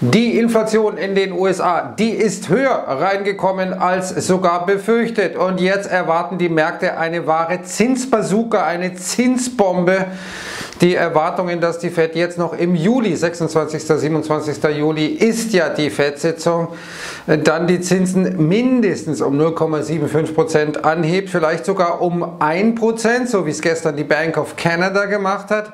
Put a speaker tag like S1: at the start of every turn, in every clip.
S1: Die Inflation in den USA, die ist höher reingekommen als sogar befürchtet. Und jetzt erwarten die Märkte eine wahre Zinsbazooka, eine Zinsbombe. Die Erwartungen, dass die Fed jetzt noch im Juli, 26. 27. Juli, ist ja die Fed-Sitzung, dann die Zinsen mindestens um 0,75% anhebt, vielleicht sogar um 1%, so wie es gestern die Bank of Canada gemacht hat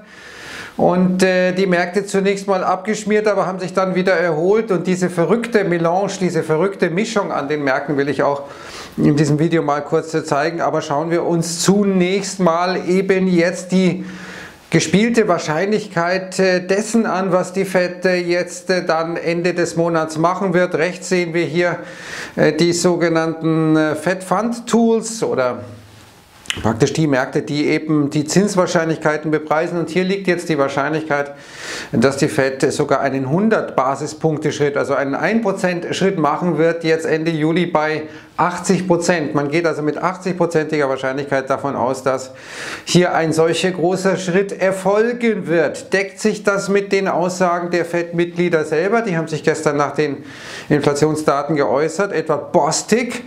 S1: und äh, die Märkte zunächst mal abgeschmiert, aber haben sich dann wieder erholt und diese verrückte Melange, diese verrückte Mischung an den Märkten will ich auch in diesem Video mal kurz zeigen, aber schauen wir uns zunächst mal eben jetzt die gespielte Wahrscheinlichkeit äh, dessen an, was die Fed äh, jetzt äh, dann Ende des Monats machen wird. Rechts sehen wir hier die sogenannten Fed Fund Tools oder praktisch die Märkte, die eben die Zinswahrscheinlichkeiten bepreisen. Und hier liegt jetzt die Wahrscheinlichkeit, dass die Fed sogar einen 100 Basispunkte Schritt, also einen 1% Schritt machen wird, jetzt Ende Juli bei 80%. Man geht also mit 80%iger Wahrscheinlichkeit davon aus, dass hier ein solcher großer Schritt erfolgen wird. Deckt sich das mit den Aussagen der Fed-Mitglieder selber? Die haben sich gestern nach den Inflationsdaten geäußert, etwa Bostic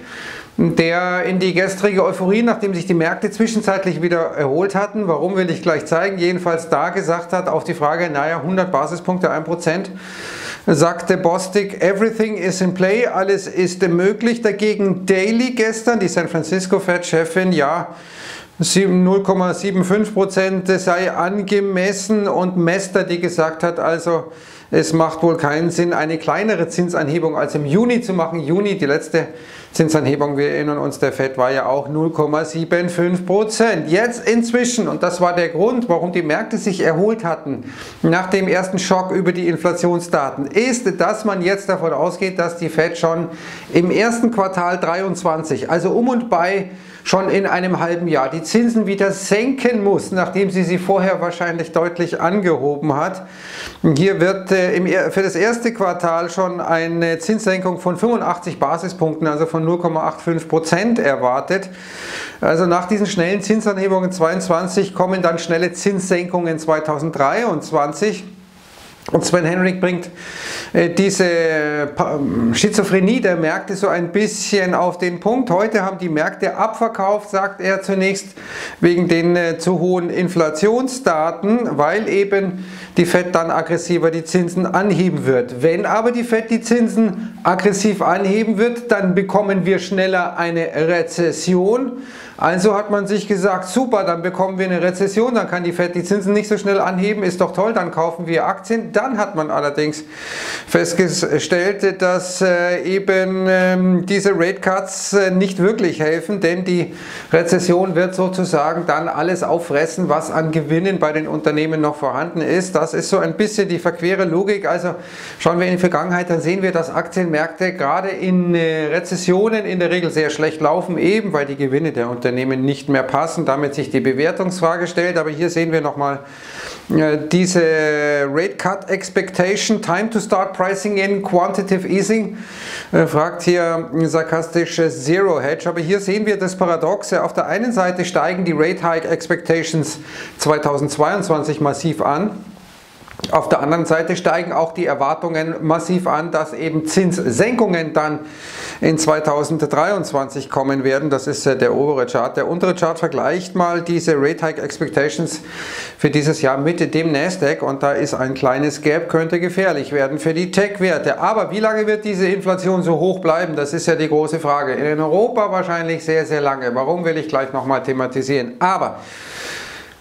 S1: der in die gestrige Euphorie, nachdem sich die Märkte zwischenzeitlich wieder erholt hatten, warum will ich gleich zeigen, jedenfalls da gesagt hat auf die Frage, naja, 100 Basispunkte, 1%, sagte Bostic, everything is in play, alles ist möglich. Dagegen Daily gestern, die San Francisco Fed-Chefin, ja, 0,75% sei angemessen und Mester, die gesagt hat, also es macht wohl keinen Sinn, eine kleinere Zinsanhebung als im Juni zu machen. Juni, die letzte Zinsanhebung, wir erinnern uns, der FED war ja auch 0,75 Prozent. Jetzt inzwischen, und das war der Grund, warum die Märkte sich erholt hatten nach dem ersten Schock über die Inflationsdaten, ist, dass man jetzt davon ausgeht, dass die FED schon im ersten Quartal 23, also um und bei schon in einem halben Jahr die Zinsen wieder senken muss, nachdem sie sie vorher wahrscheinlich deutlich angehoben hat. Hier wird äh, für das erste Quartal schon eine Zinssenkung von 85 Basispunkten, also von 0,85 Prozent erwartet. Also nach diesen schnellen Zinsanhebungen 2022 kommen dann schnelle Zinssenkungen 2023. Und Sven Henrik bringt äh, diese ähm, Schizophrenie der Märkte so ein bisschen auf den Punkt. Heute haben die Märkte abverkauft, sagt er zunächst, wegen den äh, zu hohen Inflationsdaten, weil eben die Fed dann aggressiver die Zinsen anheben wird. Wenn aber die Fed die Zinsen aggressiv anheben wird, dann bekommen wir schneller eine Rezession. Also hat man sich gesagt, super, dann bekommen wir eine Rezession, dann kann die Fed die Zinsen nicht so schnell anheben, ist doch toll, dann kaufen wir Aktien. Dann hat man allerdings festgestellt, dass äh, eben ähm, diese Rate Cuts äh, nicht wirklich helfen, denn die Rezession wird sozusagen dann alles auffressen, was an Gewinnen bei den Unternehmen noch vorhanden ist. Das ist so ein bisschen die verquere Logik. Also schauen wir in die Vergangenheit, dann sehen wir, dass Aktienmärkte gerade in äh, Rezessionen in der Regel sehr schlecht laufen, eben weil die Gewinne der Unternehmen Unternehmen nicht mehr passen, damit sich die Bewertungsfrage stellt. Aber hier sehen wir nochmal äh, diese Rate Cut Expectation, Time to Start Pricing in Quantitative Easing, äh, fragt hier sarkastisch Zero Hedge. Aber hier sehen wir das Paradoxe. Auf der einen Seite steigen die Rate Hike Expectations 2022 massiv an. Auf der anderen Seite steigen auch die Erwartungen massiv an, dass eben Zinssenkungen dann in 2023 kommen werden. Das ist äh, der obere Chart. Der untere Chart vergleicht mal diese Rate Hike Expectations für dieses Jahr mit dem Nasdaq und da ist ein kleines Gap, könnte gefährlich werden für die Tech-Werte. Aber wie lange wird diese Inflation so hoch bleiben? Das ist ja die große Frage. In Europa wahrscheinlich sehr, sehr lange. Warum will ich gleich nochmal thematisieren? Aber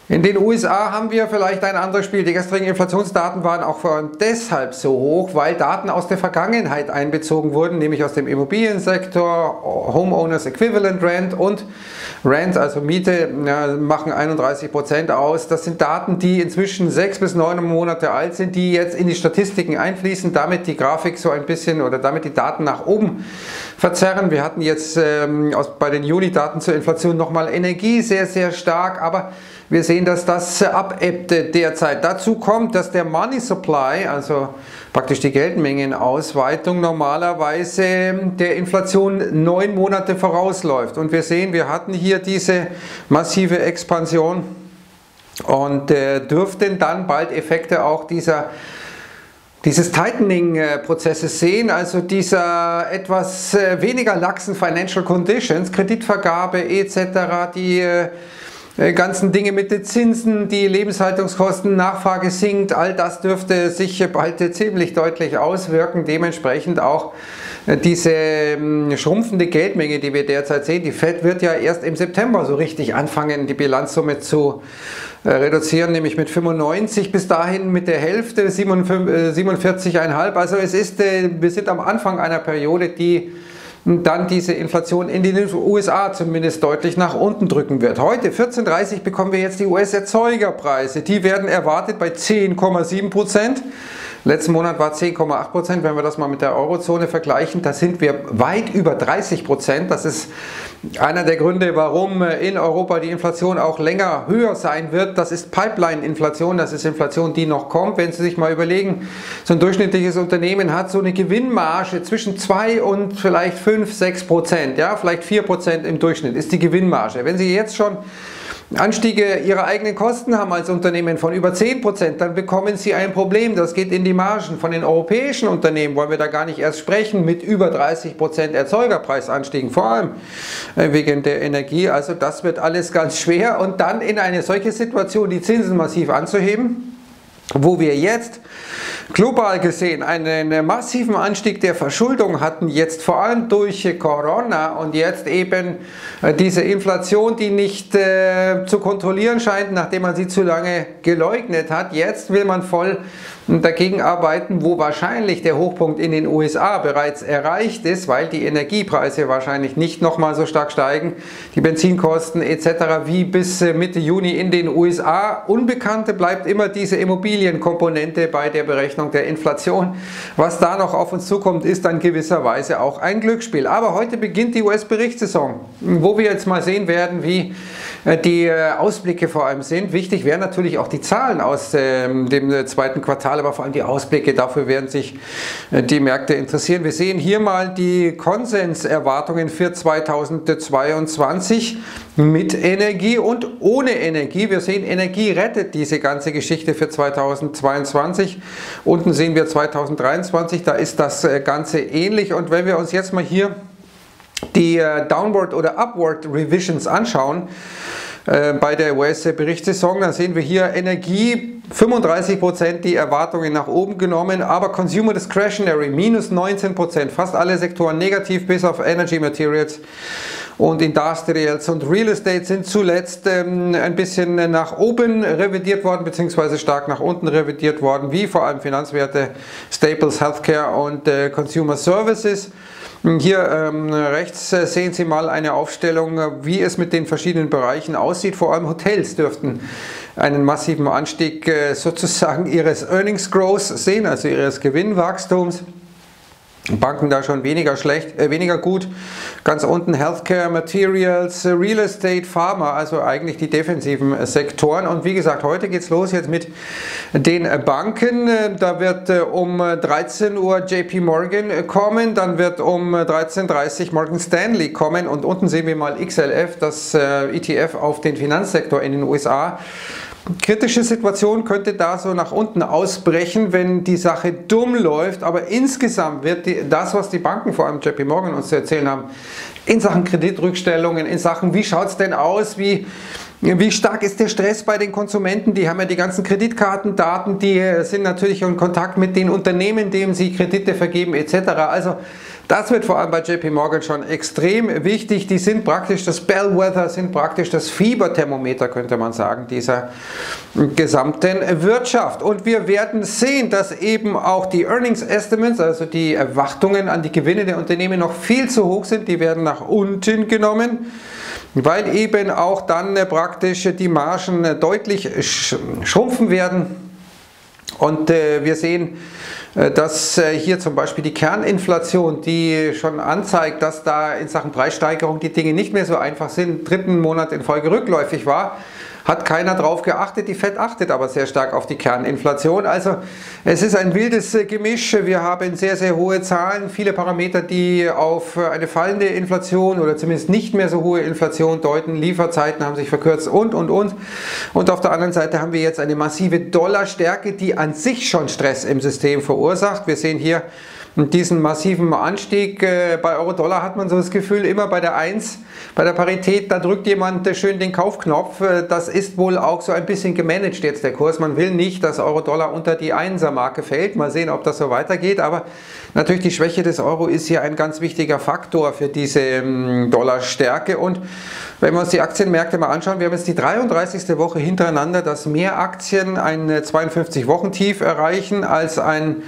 S1: in den USA haben wir vielleicht ein anderes Spiel. Die gestrigen Inflationsdaten waren auch vor allem deshalb so hoch, weil Daten aus der Vergangenheit einbezogen wurden, nämlich aus dem Immobiliensektor, Homeowners Equivalent Rent und Rent, also Miete, machen 31 Prozent aus. Das sind Daten, die inzwischen sechs bis neun Monate alt sind, die jetzt in die Statistiken einfließen, damit die Grafik so ein bisschen oder damit die Daten nach oben verzerren. Wir hatten jetzt ähm, aus, bei den Juli-Daten zur Inflation nochmal Energie sehr, sehr stark, aber wir sehen, dass das abebbte derzeit. Dazu kommt, dass der Money Supply, also praktisch die Geldmengenausweitung, normalerweise der Inflation neun Monate vorausläuft. Und wir sehen, wir hatten hier diese massive Expansion. Und, äh, dürften dann bald Effekte auch dieser dieses Tightening-Prozesses sehen, also dieser etwas äh, weniger laxen Financial Conditions, Kreditvergabe etc., die äh, ganzen Dinge mit den Zinsen, die Lebenshaltungskosten, Nachfrage sinkt, all das dürfte sich bald ziemlich deutlich auswirken. Dementsprechend auch äh, diese ähm, schrumpfende Geldmenge, die wir derzeit sehen. Die Fed wird ja erst im September so richtig anfangen, die Bilanzsumme zu äh, reduzieren, nämlich mit 95 bis dahin mit der Hälfte, 47,5. Äh, also es ist, äh, wir sind am Anfang einer Periode, die dann diese Inflation in den USA zumindest deutlich nach unten drücken wird. Heute, 14.30 bekommen wir jetzt die US-Erzeugerpreise. Die werden erwartet bei 10,7 Prozent. Letzten Monat war 10,8 Prozent. Wenn wir das mal mit der Eurozone vergleichen, da sind wir weit über 30 Prozent. Das ist einer der Gründe, warum in Europa die Inflation auch länger höher sein wird. Das ist Pipeline-Inflation. Das ist Inflation, die noch kommt. Wenn Sie sich mal überlegen, so ein durchschnittliches Unternehmen hat so eine Gewinnmarge zwischen 2 und vielleicht 5, 6 Prozent. Ja, vielleicht 4 Prozent im Durchschnitt ist die Gewinnmarge. Wenn Sie jetzt schon Anstiege ihrer eigenen Kosten haben als Unternehmen von über 10%, dann bekommen sie ein Problem. Das geht in die Margen. Von den europäischen Unternehmen wollen wir da gar nicht erst sprechen mit über 30% Erzeugerpreisanstiegen, vor allem äh, wegen der Energie. Also das wird alles ganz schwer. Und dann in eine solche Situation die Zinsen massiv anzuheben, wo wir jetzt global gesehen einen massiven Anstieg der Verschuldung hatten, jetzt vor allem durch Corona und jetzt eben äh, diese Inflation, die nicht äh, zu kontrollieren scheint, nachdem man sie zu lange geleugnet hat. Jetzt will man voll dagegen arbeiten, wo wahrscheinlich der Hochpunkt in den USA bereits erreicht ist, weil die Energiepreise wahrscheinlich nicht nochmal so stark steigen, die Benzinkosten etc. wie bis äh, Mitte Juni in den USA. Unbekannte bleibt immer diese Immobilienkomponente bei der Berechnung der Inflation. Was da noch auf uns zukommt, ist dann gewisserweise auch ein Glücksspiel. Aber heute beginnt die US-Berichtssaison, wo wir jetzt mal sehen werden, wie die äh, Ausblicke vor allem sind. Wichtig wären natürlich auch die Zahlen aus ähm, dem zweiten Quartal aber vor allem die Ausblicke, dafür werden sich äh, die Märkte interessieren. Wir sehen hier mal die Konsenserwartungen für 2022 mit Energie und ohne Energie. Wir sehen, Energie rettet diese ganze Geschichte für 2022. Unten sehen wir 2023, da ist das äh, Ganze ähnlich. Und wenn wir uns jetzt mal hier die äh, Downward oder Upward Revisions anschauen, äh, bei der US-Berichtssaison. Dann sehen wir hier Energie 35% die Erwartungen nach oben genommen, aber Consumer Discretionary minus 19%, fast alle Sektoren negativ bis auf Energy Materials und Industrials und Real Estate sind zuletzt ähm, ein bisschen nach oben revidiert worden, beziehungsweise stark nach unten revidiert worden, wie vor allem Finanzwerte, Staples, Healthcare und äh, Consumer Services. Hier ähm, rechts äh, sehen Sie mal eine Aufstellung, äh, wie es mit den verschiedenen Bereichen aussieht. Vor allem Hotels dürften einen massiven Anstieg äh, sozusagen ihres Earnings Growth sehen, also ihres Gewinnwachstums. Banken da schon weniger schlecht, äh, weniger gut. Ganz unten Healthcare, Materials, Real Estate, Pharma, also eigentlich die defensiven Sektoren. Und wie gesagt, heute geht's los jetzt mit den Banken. Da wird äh, um 13 Uhr JP Morgan kommen, dann wird um 13.30 Uhr Morgan Stanley kommen und unten sehen wir mal XLF, das äh, ETF auf den Finanzsektor in den USA. Kritische Situation könnte da so nach unten ausbrechen, wenn die Sache dumm läuft, aber insgesamt wird die, das, was die Banken, vor allem JP Morgan, uns zu erzählen haben, in Sachen Kreditrückstellungen, in Sachen, wie schaut es denn aus, wie, wie stark ist der Stress bei den Konsumenten? Die haben ja die ganzen Kreditkartendaten, die sind natürlich in Kontakt mit den Unternehmen, denen sie Kredite vergeben etc. Also das wird vor allem bei JP Morgan schon extrem wichtig. Die sind praktisch das Bellwether, sind praktisch das Fieberthermometer, könnte man sagen, dieser gesamten Wirtschaft. Und wir werden sehen, dass eben auch die Earnings Estimates, also die Erwartungen an die Gewinne der Unternehmen noch viel zu hoch sind. Die werden nach unten genommen weil eben auch dann praktisch die Margen deutlich schrumpfen werden. Und äh, wir sehen, dass äh, hier zum Beispiel die Kerninflation, die schon anzeigt, dass da in Sachen Preissteigerung die Dinge nicht mehr so einfach sind, dritten Monat in Folge rückläufig war. Hat keiner drauf geachtet. Die FED achtet aber sehr stark auf die Kerninflation. Also es ist ein wildes äh, Gemisch. Wir haben sehr, sehr hohe Zahlen, viele Parameter, die auf eine fallende Inflation oder zumindest nicht mehr so hohe Inflation deuten. Lieferzeiten haben sich verkürzt und, und, und. Und auf der anderen Seite haben wir jetzt eine massive Dollarstärke, die an sich schon Stress im System verursacht. Wir sehen hier diesen massiven Anstieg. Äh, bei Euro-Dollar hat man so das Gefühl, immer bei der 1, bei der Parität, da drückt jemand äh, schön den Kaufknopf. Äh, das ist wohl auch so ein bisschen gemanagt jetzt der Kurs. Man will nicht, dass Euro-Dollar unter die 1er-Marke fällt. Mal sehen, ob das so weitergeht. Aber natürlich die Schwäche des Euro ist hier ein ganz wichtiger Faktor für diese ähm, Dollarstärke. Und wenn wir uns die Aktienmärkte mal anschauen, wir haben jetzt die 33. Woche hintereinander, dass mehr Aktien ein 52-Wochen-Tief erreichen als ein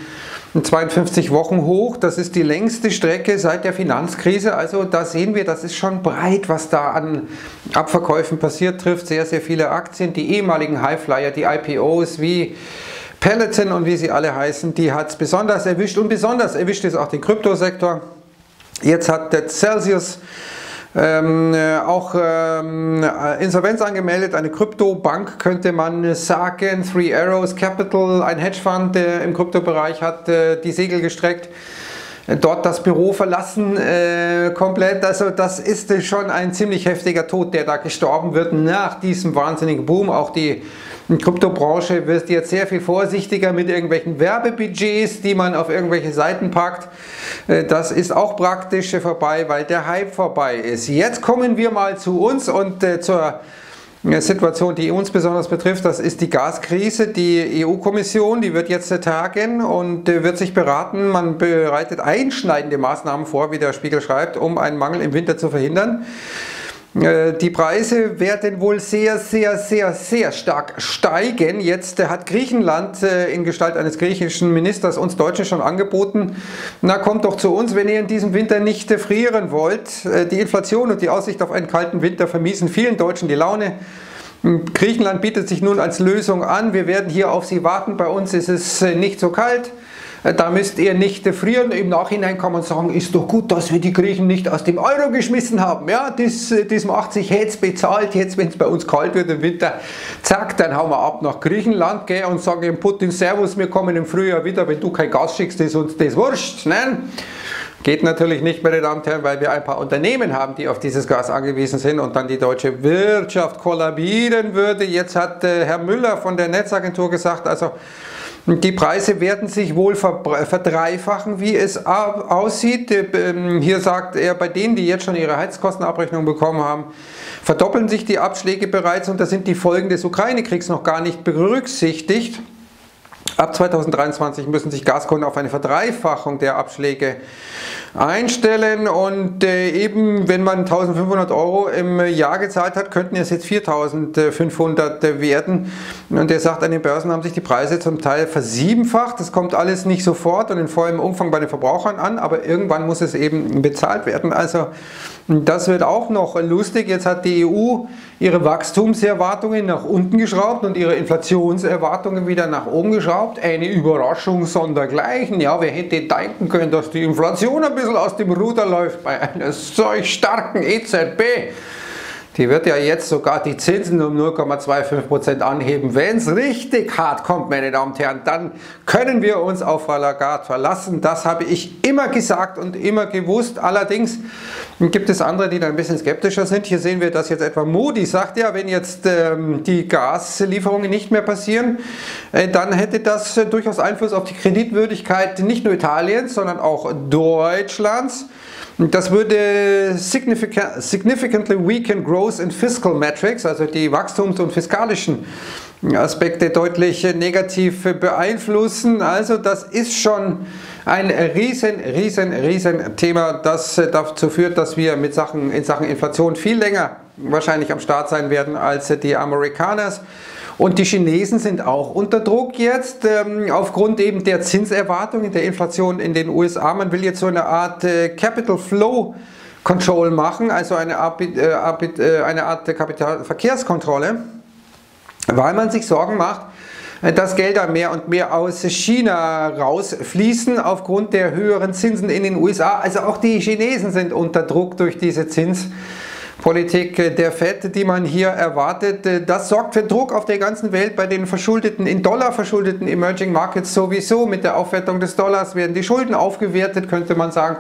S1: 52 Wochen hoch. Das ist die längste Strecke seit der Finanzkrise. Also da sehen wir, das ist schon breit, was da an Abverkäufen passiert, trifft sehr, sehr viele Aktien. Die ehemaligen Highflyer, die IPOs wie Peloton und wie sie alle heißen, die hat es besonders erwischt und besonders erwischt ist auch den Kryptosektor. Jetzt hat der Celsius ähm, äh, auch ähm, äh, Insolvenz angemeldet, eine Kryptobank könnte man sagen. Three Arrows Capital, ein Hedgefonds der im Kryptobereich hat äh, die Segel gestreckt dort das Büro verlassen äh, komplett. Also das ist schon ein ziemlich heftiger Tod, der da gestorben wird nach diesem wahnsinnigen Boom. Auch die die Kryptobranche wird jetzt sehr viel vorsichtiger mit irgendwelchen Werbebudgets, die man auf irgendwelche Seiten packt. Äh, das ist auch praktisch vorbei, weil der Hype vorbei ist. Jetzt kommen wir mal zu uns und äh, zur äh, Situation, die uns besonders betrifft, das ist die Gaskrise. Die EU-Kommission, die wird jetzt tagen und wird sich beraten. Man bereitet einschneidende Maßnahmen vor, wie der Spiegel schreibt, um einen Mangel im Winter zu verhindern. Äh, die Preise werden wohl sehr, sehr, sehr, sehr stark steigen. Jetzt hat Griechenland äh, in Gestalt eines griechischen Ministers uns Deutsche schon angeboten, na kommt doch zu uns, wenn ihr in diesem Winter nicht frieren wollt. Äh, die Inflation und die Aussicht auf einen kalten Winter vermiesen vielen Deutschen die Laune. Griechenland bietet sich nun als Lösung an. Wir werden hier auf Sie warten. Bei uns ist es nicht so kalt. Äh, da müsst ihr nicht frieren. Im Nachhinein kann man sagen, ist doch gut, dass wir die Griechen nicht aus dem Euro geschmissen haben. Ja, das, das macht sich jetzt bezahlt. Jetzt, wenn es bei uns kalt wird im Winter, zack, dann hauen wir ab nach Griechenland gell, und sagen dem Putin, Servus, wir kommen im Frühjahr wieder. Wenn du kein Gas schickst, ist uns das wurscht. Ne? Geht natürlich nicht, meine Damen und Herren, weil wir ein paar Unternehmen haben, die auf dieses Gas angewiesen sind und dann die deutsche Wirtschaft kollabieren würde. Jetzt hat äh, Herr Müller von der Netzagentur gesagt, also die Preise werden sich wohl verdreifachen, wie es aussieht. Ähm, hier sagt er, bei denen, die jetzt schon ihre Heizkostenabrechnung bekommen haben, verdoppeln sich die Abschläge bereits und da sind die Folgen des Ukraine-Kriegs noch gar nicht berücksichtigt. Ab 2023 müssen sich Gaskunden auf eine Verdreifachung der Abschläge einstellen und äh, eben wenn man 1500 Euro im Jahr gezahlt hat, könnten es jetzt 4500 werden. Und er sagt, an den Börsen haben sich die Preise zum Teil versiebenfacht. Das kommt alles nicht sofort und in vollem Umfang bei den Verbrauchern an, aber irgendwann muss es eben bezahlt werden. Also das wird auch noch lustig. Jetzt hat die EU ihre Wachstumserwartungen nach unten geschraubt und ihre Inflationserwartungen wieder nach oben geschraubt. Eine Überraschung sondergleichen. Ja, wer hätte denken können, dass die Inflation ein bisschen aus dem Ruder läuft bei einer solch starken EZB. Die wird ja jetzt sogar die Zinsen um 0,25% anheben. Wenn es richtig hart kommt, meine Damen und Herren, dann können wir uns auf Frau Lagarde verlassen. Das habe ich immer gesagt und immer gewusst. Allerdings gibt es andere, die da ein bisschen skeptischer sind. Hier sehen wir, dass jetzt etwa Moody sagt, ja, wenn jetzt ähm, die Gaslieferungen nicht mehr passieren, äh, dann hätte das äh, durchaus Einfluss auf die Kreditwürdigkeit nicht nur Italiens, sondern auch Deutschlands. Das würde significantly weaken growth in fiscal metrics, also die Wachstums- und fiskalischen Aspekte deutlich negativ beeinflussen. Also das ist schon ein riesen, riesen, riesen Thema, das dazu führt, dass wir mit Sachen, in Sachen Inflation viel länger wahrscheinlich am Start sein werden als die Amerikaner. Und die Chinesen sind auch unter Druck jetzt ähm, aufgrund eben der Zinserwartungen, der Inflation in den USA. Man will jetzt so eine Art äh, Capital Flow Control machen, also eine Art, äh, äh, eine Art Kapitalverkehrskontrolle, weil man sich Sorgen macht, äh, dass Gelder mehr und mehr aus China rausfließen aufgrund der höheren Zinsen in den USA. Also auch die Chinesen sind unter Druck durch diese Zins Politik der FED, die man hier erwartet. Das sorgt für Druck auf der ganzen Welt bei den verschuldeten, in Dollar verschuldeten Emerging Markets sowieso. Mit der Aufwertung des Dollars werden die Schulden aufgewertet, könnte man sagen.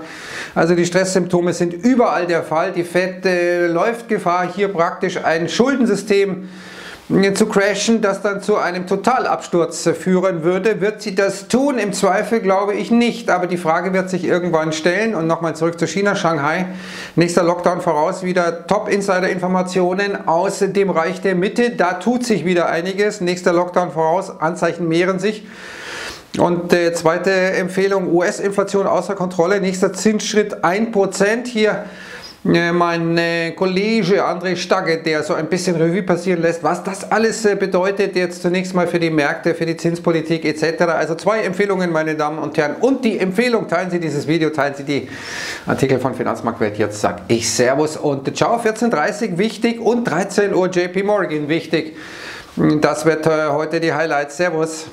S1: Also die Stresssymptome sind überall der Fall. Die FED äh, läuft Gefahr, hier praktisch ein Schuldensystem zu crashen, das dann zu einem Totalabsturz führen würde. Wird sie das tun? Im Zweifel glaube ich nicht, aber die Frage wird sich irgendwann stellen. Und nochmal zurück zu China, Shanghai. Nächster Lockdown voraus, wieder Top-Insider-Informationen aus dem Reich der Mitte. Da tut sich wieder einiges. Nächster Lockdown voraus, Anzeichen mehren sich. Und äh, zweite Empfehlung, US-Inflation außer Kontrolle, nächster Zinsschritt 1%. Hier mein äh, Kollege André Stagge, der so ein bisschen Revue passieren lässt, was das alles äh, bedeutet jetzt zunächst mal für die Märkte, für die Zinspolitik etc. Also zwei Empfehlungen, meine Damen und Herren. Und die Empfehlung, teilen Sie dieses Video, teilen Sie die Artikel von Finanzmarktwelt. Jetzt sage ich Servus und Ciao, 14.30 Uhr wichtig und 13 Uhr JP Morgan wichtig. Das wird heute die Highlights. Servus.